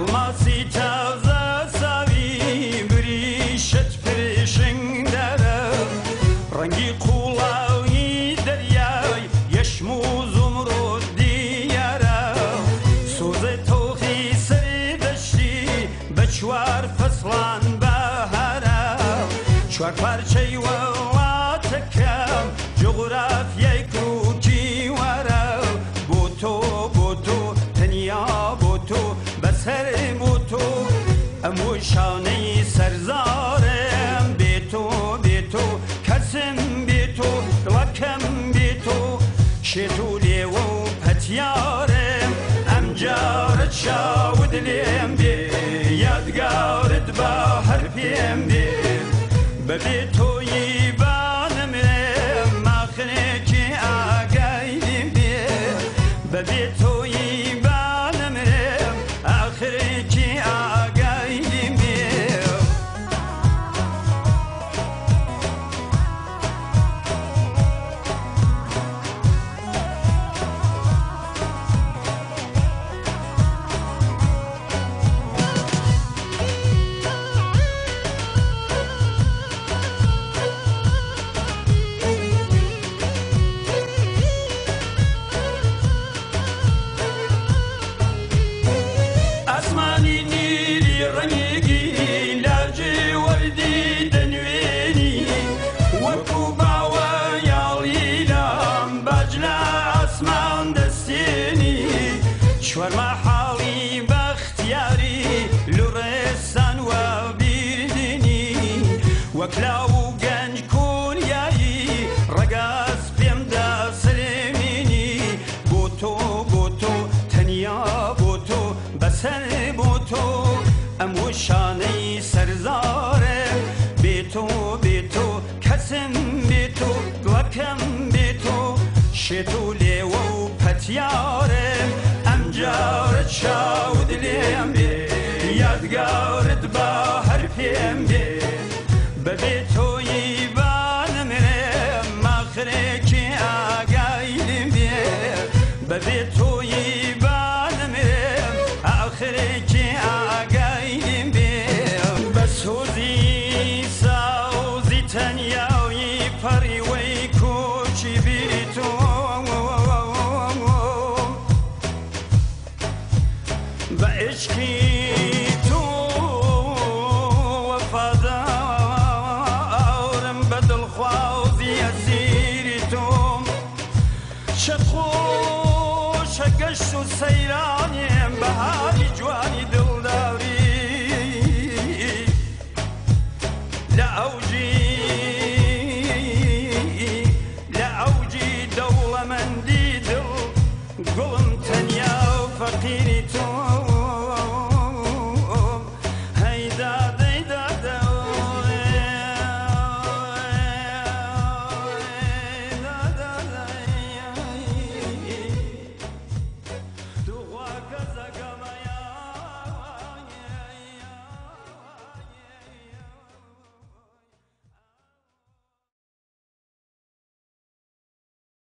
ئەلماسی تازە ساوی بری شت پرشنگدەرە ڕەنگی قوڵاوی دەریای یەشم و زمڕۆ دیارە سوزە تۆخی سری دەشتی بە چوار فەسڵان بەهارە چوار پارچەی وەڵاتەکەم جغرافیای کو شانه سرزارم بی تو بی تو کسم بی تو وکم بی تو شتولی و پتیارم امجار چاود لیم سر بو تو امو شانه سرزاره بی تو بی تو کسم بی تو گلکم بی تو شتوله و پتیاره Skin.